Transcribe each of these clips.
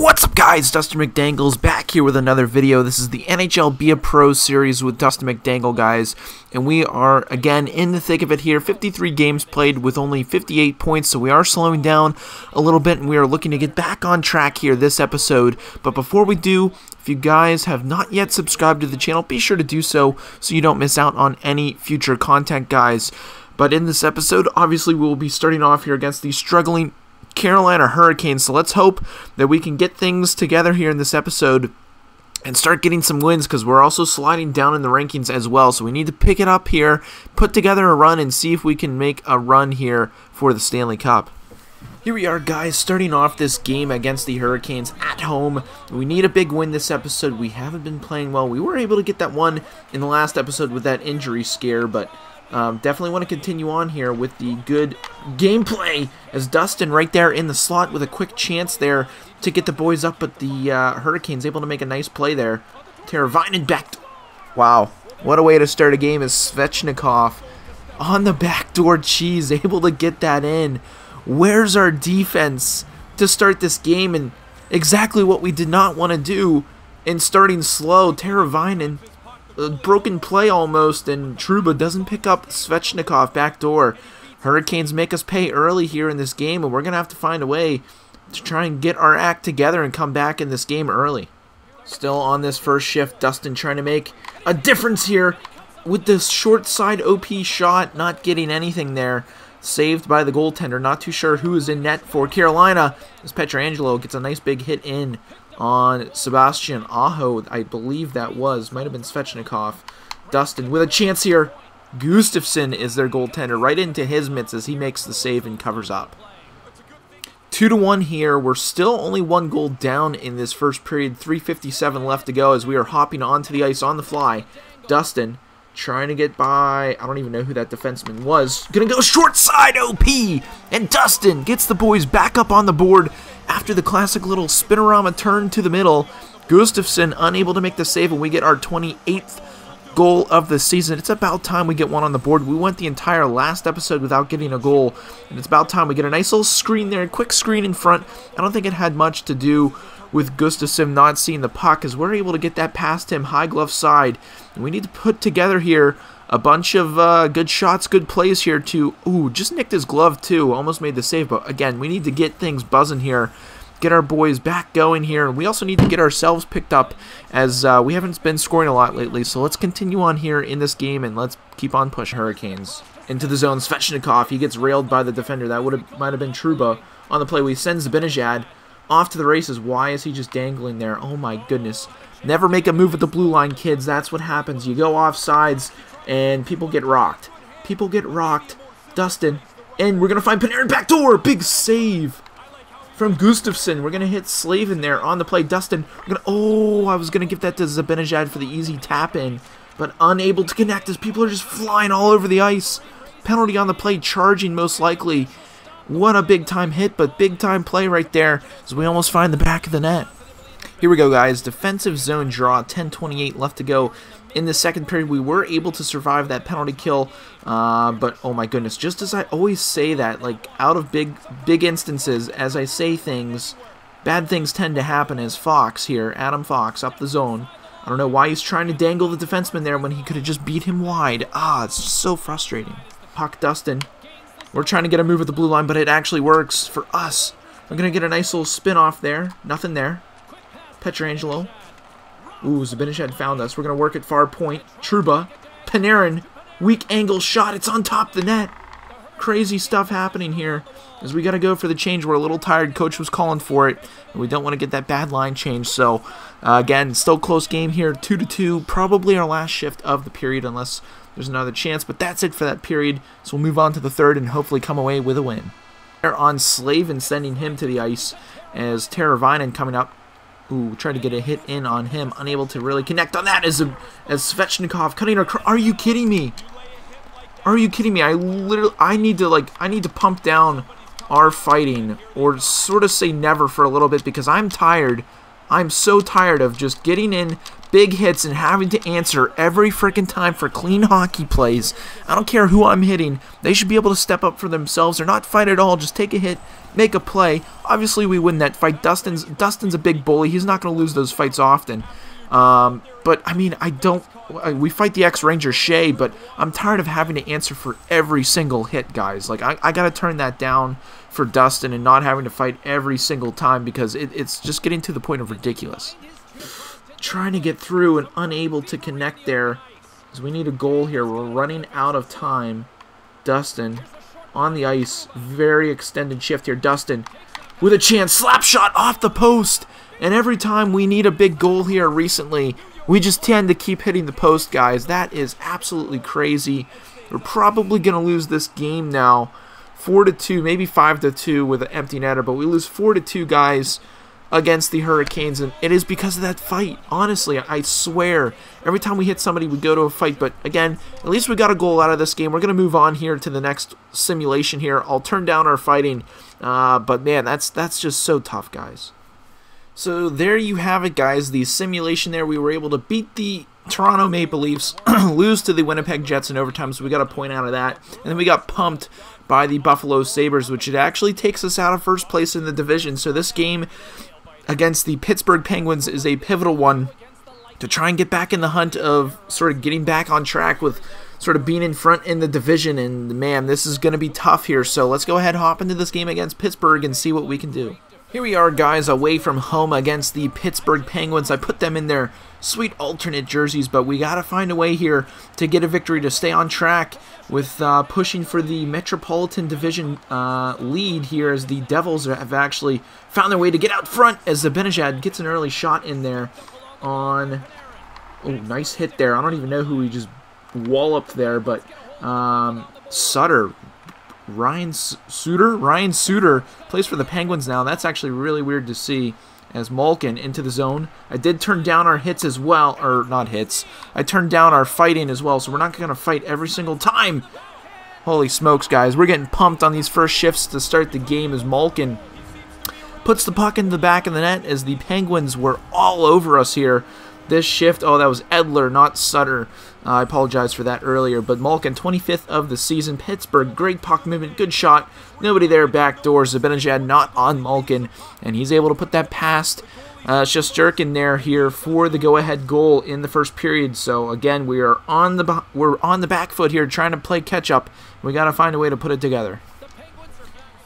What's up guys, Dustin McDangles back here with another video. This is the NHL Be a Pro series with Dustin McDangle guys, and we are again in the thick of it here. 53 games played with only 58 points, so we are slowing down a little bit and we are looking to get back on track here this episode. But before we do, if you guys have not yet subscribed to the channel, be sure to do so so you don't miss out on any future content guys. But in this episode, obviously we will be starting off here against the struggling Carolina Hurricanes. So let's hope that we can get things together here in this episode and start getting some wins because we're also sliding down in the rankings as well. So we need to pick it up here, put together a run, and see if we can make a run here for the Stanley Cup. Here we are, guys, starting off this game against the Hurricanes at home. We need a big win this episode. We haven't been playing well. We were able to get that one in the last episode with that injury scare, but um, definitely want to continue on here with the good gameplay as Dustin right there in the slot with a quick chance there to get the boys up, but the uh, Hurricanes able to make a nice play there. Teravainen back. Wow, what a way to start a game as Svechnikov on the backdoor cheese able to get that in. Where's our defense to start this game and exactly what we did not want to do in starting slow. Teravainen broken play almost, and Trouba doesn't pick up Svechnikov back door. Hurricanes make us pay early here in this game, and we're going to have to find a way to try and get our act together and come back in this game early. Still on this first shift, Dustin trying to make a difference here with this short side OP shot, not getting anything there. Saved by the goaltender. Not too sure who is in net for Carolina as Pietrangelo gets a nice big hit in on Sebastian Aho, I believe that was. Might have been Svechnikov. Dustin with a chance here. Gustafsson is their goaltender right into his mitts as he makes the save and covers up. 2 to 1 here. We're still only one goal down in this first period. 3.57 left to go as we are hopping onto the ice on the fly. Dustin trying to get by. I don't even know who that defenseman was. Gonna go short side OP. And Dustin gets the boys back up on the board after the classic little spinorama turn to the middle, Gustafsson unable to make the save, and we get our 28th goal of the season. It's about time we get one on the board. We went the entire last episode without getting a goal, and it's about time we get a nice little screen there, a quick screen in front. I don't think it had much to do with Gustafsson not seeing the puck, as we're able to get that past him, high glove side. And we need to put together here a bunch of uh, good shots, good plays here to, ooh, just nicked his glove too, almost made the save, but again, we need to get things buzzing here, get our boys back going here, and we also need to get ourselves picked up as uh, we haven't been scoring a lot lately, so let's continue on here in this game and let's keep on pushing Hurricanes. Into the zone, Svechnikov, he gets railed by the defender, that would have might have been Trouba on the play, he sends Zibanejad off to the races, why is he just dangling there, oh my goodness. Never make a move at the blue line, kids. That's what happens. You go off sides, and people get rocked. People get rocked. Dustin. And we're going to find Panarin backdoor. Big save from Gustafsson. We're going to hit Slavin there on the play. Dustin. Gonna, oh, I was going to give that to Zibanejad for the easy tap in. But unable to connect as people are just flying all over the ice. Penalty on the play. Charging most likely. What a big time hit, but big time play right there as we almost find the back of the net. Here we go, guys. Defensive zone draw. 10:28 left to go in the second period. We were able to survive that penalty kill, uh, but oh my goodness! Just as I always say that, like out of big big instances, as I say things, bad things tend to happen. As Fox here, Adam Fox up the zone. I don't know why he's trying to dangle the defenseman there when he could have just beat him wide. Ah, it's so frustrating. Puck Dustin. We're trying to get a move at the blue line, but it actually works for us. We're going to get a nice little spin off there. Nothing there. Pietrangelo. Ooh, Zibanejad found us. We're going to work at far point. Trouba. Panarin. Weak angle shot. It's on top the net. Crazy stuff happening here as we got to go for the change. We're a little tired. Coach was calling for it. And we don't want to get that bad line change. So, uh, again, still close game here. 2 to two. Probably our last shift of the period unless there's another chance. But that's it for that period. So we'll move on to the third and hopefully come away with a win. They're on Slavin sending him to the ice as Teravainen coming up Ooh, tried to get a hit in on him. Unable to really connect on that as, a, as Svechnikov cutting across. Are you kidding me? Are you kidding me? I literally, I need to like, I need to pump down our fighting or sort of say never for a little bit because I'm tired I'm so tired of just getting in big hits and having to answer every freaking time for clean hockey plays. I don't care who I'm hitting. They should be able to step up for themselves or not fight at all. Just take a hit, make a play. Obviously, we win that fight. Dustin's Dustin's a big bully. He's not going to lose those fights often. Um, but I mean, I don't. We fight the X Ranger Shay, but I'm tired of having to answer for every single hit, guys. Like I, I got to turn that down for Dustin and not having to fight every single time because it, it's just getting to the point of ridiculous. Trying to get through and unable to connect there. Because we need a goal here. We're running out of time. Dustin on the ice. Very extended shift here. Dustin with a chance. Slap shot off the post. And every time we need a big goal here recently, we just tend to keep hitting the post, guys. That is absolutely crazy. We're probably going to lose this game now. 4 to 2, maybe 5 to 2 with an empty netter, but we lose 4 to 2 guys against the Hurricanes, and it is because of that fight. Honestly, I swear, every time we hit somebody, we go to a fight. But again, at least we got a goal out of this game. We're going to move on here to the next simulation here. I'll turn down our fighting, uh, but man, that's that's just so tough, guys. So there you have it, guys. The simulation there, we were able to beat the Toronto Maple Leafs, lose to the Winnipeg Jets in overtime, so we got a point out of that. And then we got pumped by the Buffalo Sabres, which it actually takes us out of first place in the division. So this game against the Pittsburgh Penguins is a pivotal one to try and get back in the hunt of sort of getting back on track with sort of being in front in the division. And man, this is going to be tough here. So let's go ahead hop into this game against Pittsburgh and see what we can do. Here we are, guys, away from home against the Pittsburgh Penguins. I put them in their sweet alternate jerseys, but we got to find a way here to get a victory to stay on track with uh, pushing for the Metropolitan Division uh, lead here as the Devils have actually found their way to get out front as the Zibanejad gets an early shot in there on... Oh, nice hit there. I don't even know who he just walloped there, but um, Sutter Ryan Suter. Ryan Suter plays for the Penguins now. That's actually really weird to see as Malkin into the zone. I did turn down our hits as well, or not hits. I turned down our fighting as well, so we're not going to fight every single time. Holy smokes, guys. We're getting pumped on these first shifts to start the game as Malkin puts the puck in the back of the net as the Penguins were all over us here. This shift, oh, that was Edler, not Sutter. Uh, I apologize for that earlier. But Malkin, 25th of the season. Pittsburgh, great puck movement, good shot. Nobody there backdoor. Zibanejad not on Malkin. And he's able to put that past uh, Shesterkin there here for the go-ahead goal in the first period. So again, we are on the we're on the back foot here, trying to play catch up. We got to find a way to put it together.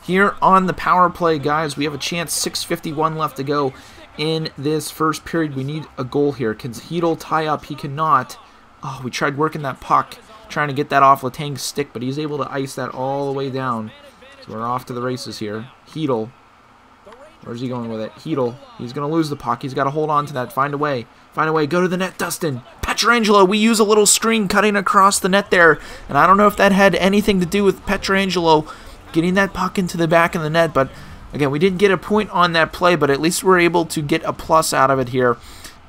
Here on the power play, guys, we have a chance. 6:51 left to go in this first period. We need a goal here. Can Chytil tie up? He cannot. Oh, we tried working that puck, trying to get that off Letang's stick, but he's able to ice that all the way down. So we're off to the races here. Chytil. Where's he going with it? Chytil. He's going to lose the puck. He's got to hold on to that. Find a way. Find a way. Go to the net, Dustin. Pietrangelo, we use a little screen cutting across the net there. And I don't know if that had anything to do with Pietrangelo getting that puck into the back of the net. But, again, we didn't get a point on that play, but at least we're able to get a plus out of it here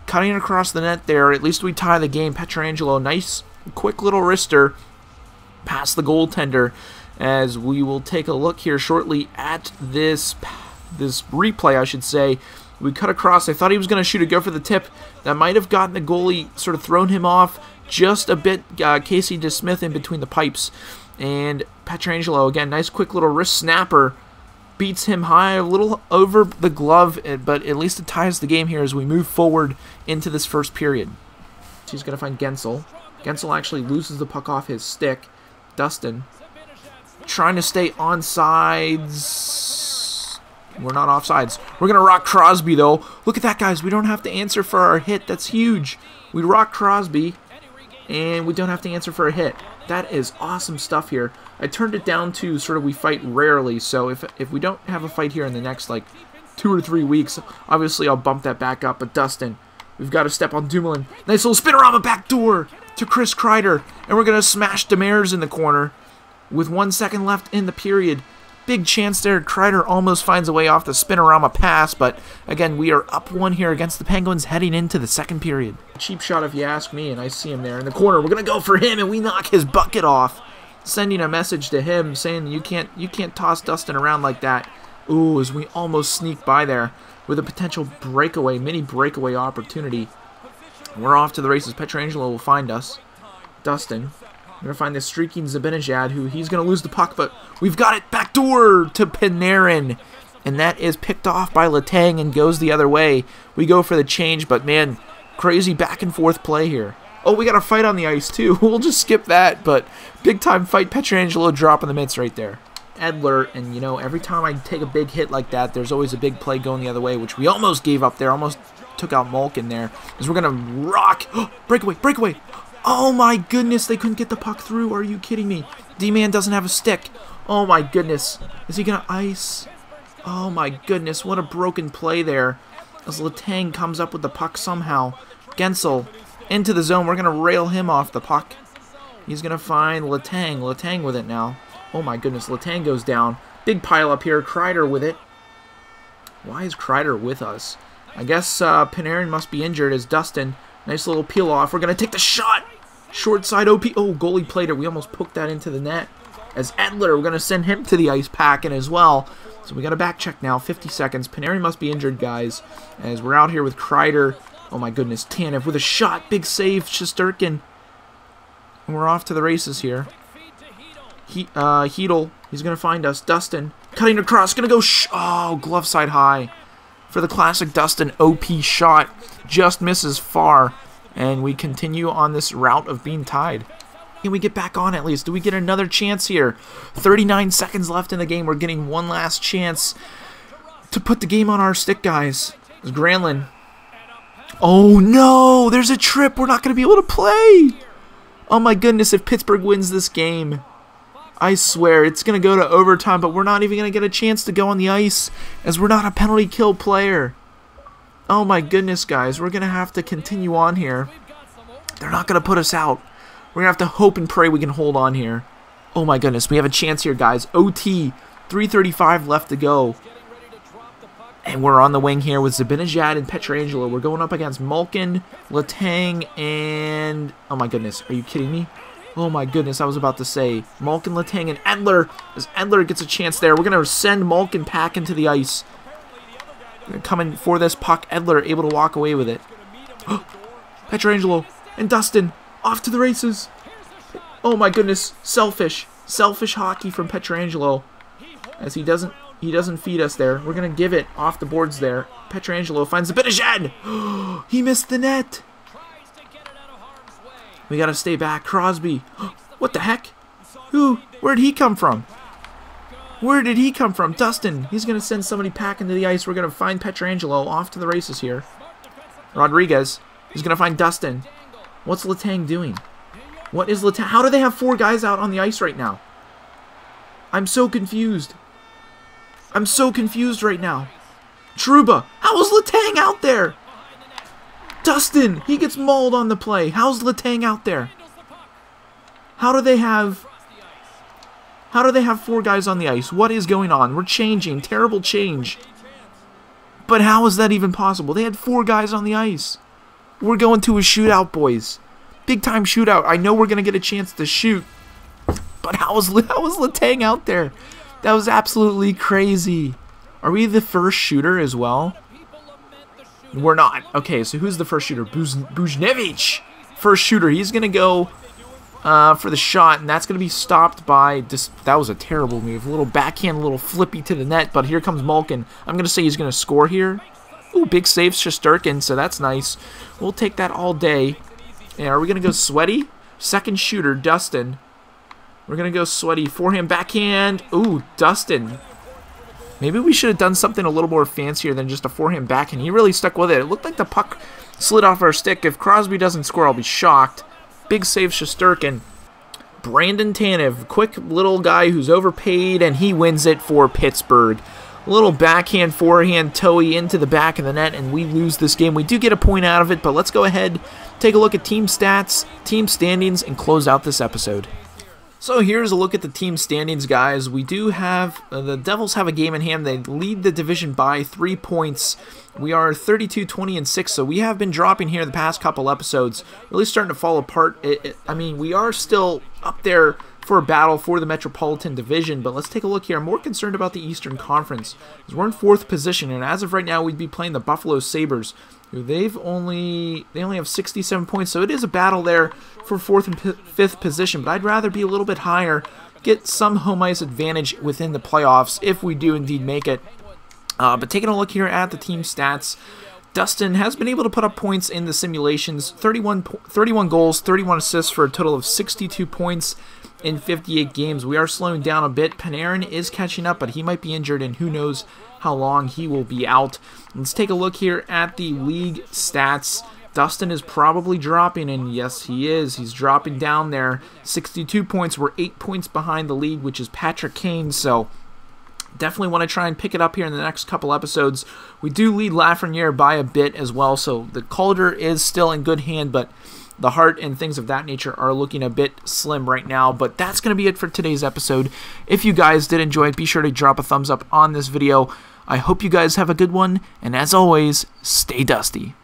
cutting across the net there. At least we tie the game. Pietrangelo, nice, quick little wrister past the goaltender. As we will take a look here shortly at this this replay, I should say. We cut across. I thought he was going to shoot a go for the tip. That might have gotten the goalie sort of thrown him off just a bit. Uh, Casey DeSmith in between the pipes. And Pietrangelo, again, nice quick little wrist snapper beats him high, a little over the glove, eh, but at least it ties the game here as we move forward into this first period. He's going to find Guentzel. Guentzel actually loses the puck off his stick. Dustin trying to stay on sides. We're not off sides. We're going to rock Crosby, though. Look at that, guys. We don't have to answer for our hit. That's huge. We rock Crosby, and we don't have to answer for a hit. That is awesome stuff here. I turned it down to sort of we fight rarely, so if, if we don't have a fight here in the next, like, two or three weeks, obviously I'll bump that back up. But Dustin, we've got to step on Dumoulin. Nice little spinorama back door to Chris Kreider. And we're going to smash Demers in the corner with one second left in the period. Big chance there. Kreider almost finds a way off the spinorama pass, but again, we are up one here against the Penguins heading into the second period. Cheap shot if you ask me, and I see him there in the corner. We're going to go for him, and we knock his bucket off, sending a message to him saying you can't you can't toss Dustin around like that. Ooh, as we almost sneak by there. with a potential breakaway, mini breakaway opportunity. We're off to the races. Pietrangelo will find us. Dustin. We're going to find this streaking Zibanejad, who he's going to lose the puck, but we've got it backdoor to Panarin. And that is picked off by Letang and goes the other way. We go for the change, but man, crazy back and forth play here. Oh, we got a fight on the ice too. we'll just skip that, but big time fight. Pietrangelo dropping the mitts right there. Edler, and you know, every time I take a big hit like that, there's always a big play going the other way, which we almost gave up there, almost took out Malkin there, because we're going to rock. breakaway, breakaway. Oh my goodness, they couldn't get the puck through. Are you kidding me? D-Man doesn't have a stick. Oh my goodness. Is he going to ice? Oh my goodness, what a broken play there. As Letang comes up with the puck somehow. Guentzel into the zone. We're going to rail him off the puck. He's going to find Letang. Letang with it now. Oh my goodness, Letang goes down. Big pile up here. Kreider with it. Why is Kreider with us? I guess uh, Panarin must be injured as Dustin. Nice little peel off. We're going to take the shot. Short side OP. Oh, goalie played it. We almost poked that into the net. As Edler, we're going to send him to the ice pack packing as well. So we got a back check now. 50 seconds. Panarin must be injured, guys. As we're out here with Kreider. Oh my goodness. Tanev with a shot. Big save. Shesterkin. And we're off to the races here. He, uh, Chytil, he's going to find us. Dustin, cutting across, going to go, oh, glove side high. For the classic Dustin OP shot, just misses far. And we continue on this route of being tied. Can we get back on at least? Do we get another chance here? 39 seconds left in the game. We're getting one last chance to put the game on our stick, guys. It's Granlund. Oh, no! There's a trip. We're not going to be able to play. Oh, my goodness, if Pittsburgh wins this game. I swear, it's going to go to overtime, but we're not even going to get a chance to go on the ice as we're not a penalty kill player. Oh my goodness, guys. We're going to have to continue on here. They're not going to put us out. We're going to have to hope and pray we can hold on here. Oh my goodness, we have a chance here, guys. OT, 335 left to go. And we're on the wing here with Zibanejad and Pietrangelo. We're going up against Malkin, Letang, and... Oh my goodness, are you kidding me? Oh my goodness, I was about to say Malkin, Letang, and Edler. As Edler gets a chance there, we're going to send Malkin pack into the ice. Coming for this puck, Edler able to walk away with it. Pietrangelo and Dustin off to the races. Oh my goodness, selfish, selfish hockey from Pietrangelo. As he doesn't, he doesn't feed us there. We're gonna give it off the boards there. Pietrangelo finds the bit of shed. he missed the net. We gotta stay back. Crosby. what the heck? Who? Where'd he come from? Where did he come from? Dustin. He's gonna send somebody packing to the ice. We're gonna find Pietrangelo off to the races here. Rodriguez. He's gonna find Dustin. What's Letang doing? What is Letang? How do they have four guys out on the ice right now? I'm so confused. I'm so confused right now. Trouba. How is Letang out there? Dustin, he gets mauled on the play. How's Letang out there? How do they have... How do they have four guys on the ice? What is going on? We're changing. Terrible change. But how is that even possible? They had four guys on the ice. We're going to a shootout, boys. Big time shootout. I know we're going to get a chance to shoot. But how is, how is Letang out there? That was absolutely crazy. Are we the first shooter as well? We're not. Okay, so who's the first shooter? Buz. First shooter. He's going to go uh, for the shot, and that's going to be stopped by... This, that was a terrible move. A little backhand, a little flippy to the net, but here comes Malkin. I'm going to say he's going to score here. Ooh, big save, Shesterkin, so that's nice. We'll take that all day. And are we going to go sweaty? Second shooter, Dustin. We're going to go sweaty. Forehand, backhand. Ooh, Dustin Maybe we should have done something a little more fancier than just a forehand backhand. He really stuck with it. It looked like the puck slid off our stick. If Crosby doesn't score, I'll be shocked. Big save, Shesterkin. Brandon Tanev, quick little guy who's overpaid, and he wins it for Pittsburgh. Little backhand, forehand, toey into the back of the net, and we lose this game. We do get a point out of it, but let's go ahead, take a look at team stats, team standings, and close out this episode. So here's a look at the team standings, guys. We do have, uh, the Devils have a game in hand. They lead the division by three points. We are 32, 20, and 6, so we have been dropping here the past couple episodes. Really starting to fall apart. It, it, I mean, we are still up there for a battle for the Metropolitan Division. But let's take a look here. I'm more concerned about the Eastern Conference. We're in fourth position, and as of right now, we'd be playing the Buffalo Sabres. They've only they only have 67 points, so it is a battle there for fourth and fifth position. But I'd rather be a little bit higher, get some home ice advantage within the playoffs if we do indeed make it. Uh, but taking a look here at the team stats, Dustin has been able to put up points in the simulations 31, 31 goals, 31 assists for a total of 62 points in 58 games. We are slowing down a bit. Panarin is catching up, but he might be injured, and who knows how long he will be out. Let's take a look here at the league stats. Dustin is probably dropping, and yes, he is. He's dropping down there. 62 points. We're eight points behind the lead, which is Patrick Kane. So definitely want to try and pick it up here in the next couple episodes. We do lead Lafreniere by a bit as well, so the Calder is still in good hand, but the heart and things of that nature are looking a bit slim right now. But that's going to be it for today's episode. If you guys did enjoy it, be sure to drop a thumbs up on this video. I hope you guys have a good one, and as always, stay dusty.